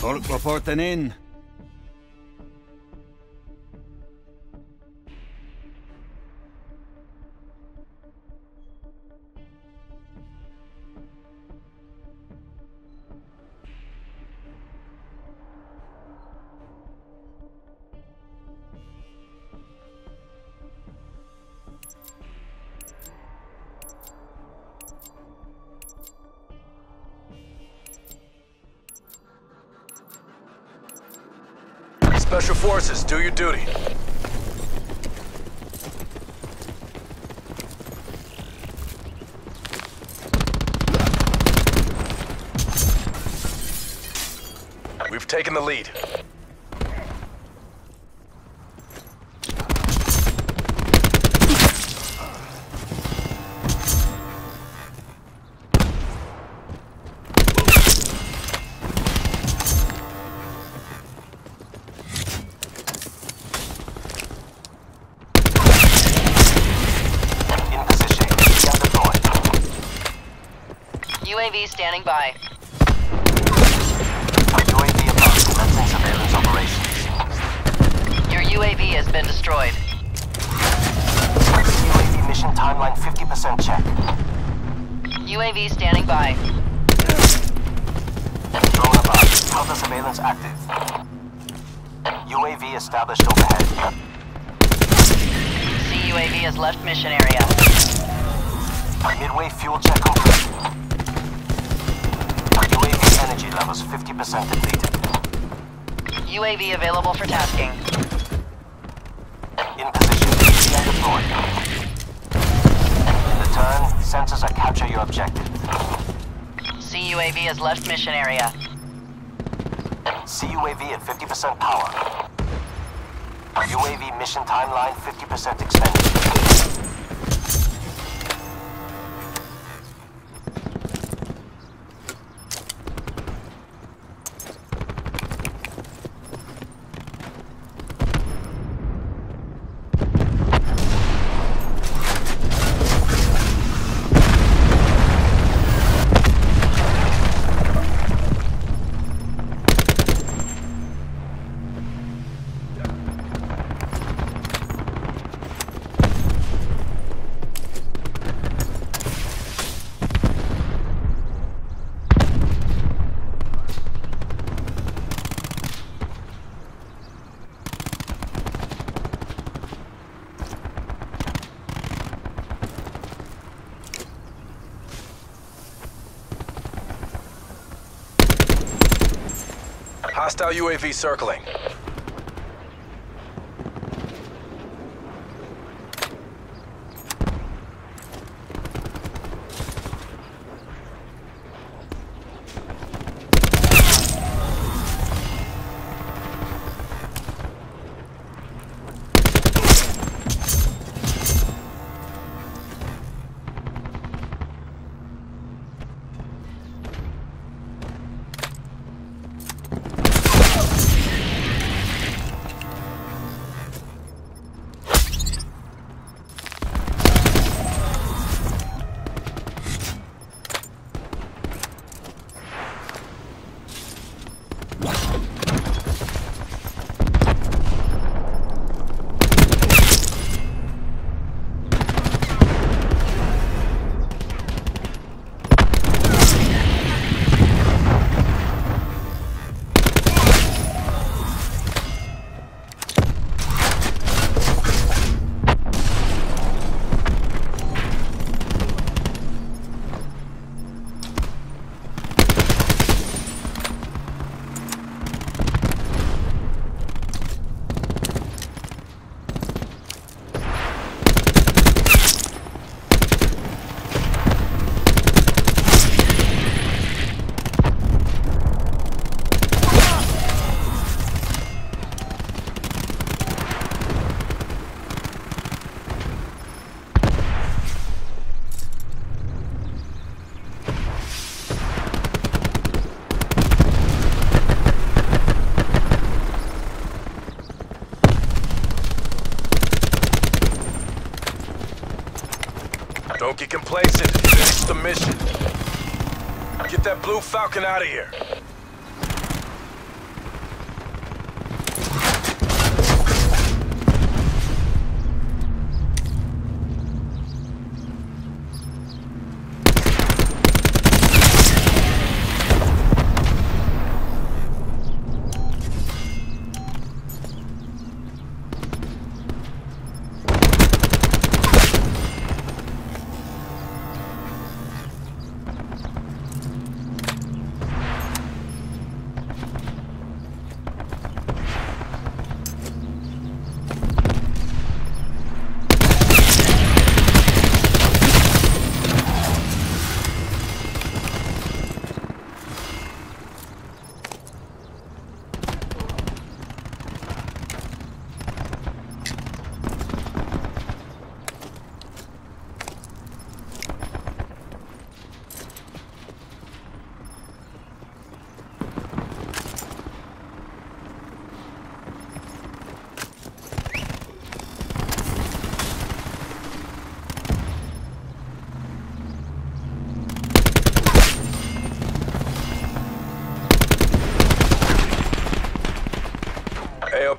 Folk reporting in. Special Forces, do your duty. We've taken the lead. UAV standing by. UAV above. Commencing surveillance operations. Your UAV has been destroyed. UAV mission timeline 50% check. UAV standing by. Drone above. Counter surveillance active. UAV established overhead. CUAV has left mission area. Midway fuel check complete. UAV energy levels 50% depleted. UAV available for tasking. In position. Gun deployed. In the turn, sensors are capture your objective. CUAV has left mission area. CUAV at 50% power. UAV mission timeline 50% expended. Hostile UAV circling. Don't get complacent. Finish the mission. Get that blue falcon out of here.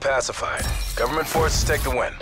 Pacified. Government forces take the win.